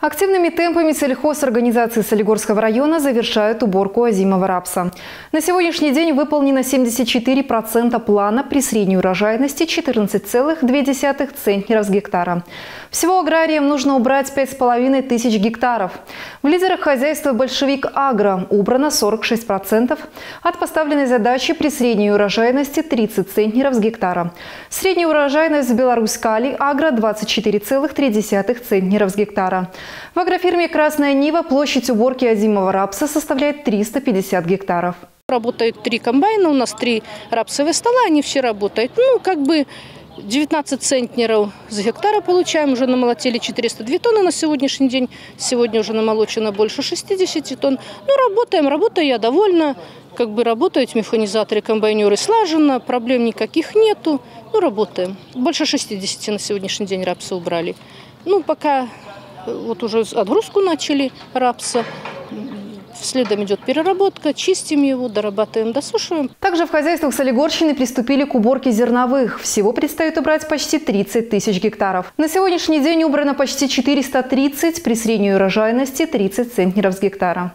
Активными темпами сельхозорганизации Солигорского района завершают уборку озимого рапса. На сегодняшний день выполнено 74% плана при средней урожайности 14,2 центнеров с гектара. Всего аграриям нужно убрать 5,5 тысяч гектаров. В лидерах хозяйства «Большевик Агро» убрано 46% от поставленной задачи при средней урожайности 30 центнеров с гектара. Средняя урожайность в Беларусь-Кали Агро 24,3 центнеров с гектара. В агрофирме «Красная Нива» площадь уборки озимого рапса составляет 350 гектаров. Работают три комбайна, у нас три рапсовые стола, они все работают. Ну, как бы 19 центнеров с гектара получаем, уже намолотили 402 тонны на сегодняшний день. Сегодня уже намолочено больше 60 тонн. Ну, работаем, работаю я довольна. Как бы работают механизаторы, комбайнеры слаженно, проблем никаких нету. Ну, работаем. Больше 60 на сегодняшний день рапса убрали. Ну, пока вот уже отгрузку начали рапса. Следом идет переработка, чистим его, дорабатываем, досушиваем. Также в хозяйствах Солигорщины приступили к уборке зерновых. Всего предстоит убрать почти 30 тысяч гектаров. На сегодняшний день убрано почти 430 при средней урожайности 30 центнеров с гектара.